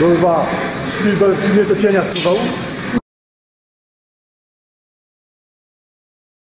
Kurwa, Spielberg czy mnie do cienia schował?